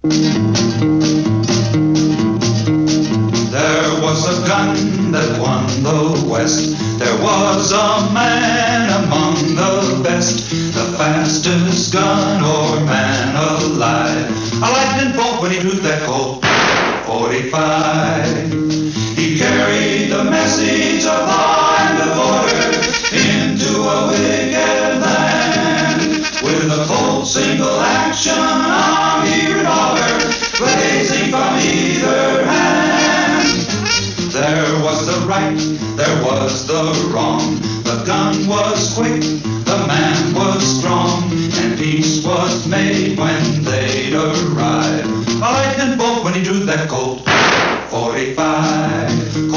There was a gun that won the West. There was a man among the best, the fastest gun or man alive. A lightning bolt when he drew that Colt 45. Was the right, there was the wrong. The gun was quick, the man was strong, and peace was made when they'd arrive. A lightning bolt when he drew that Colt 45.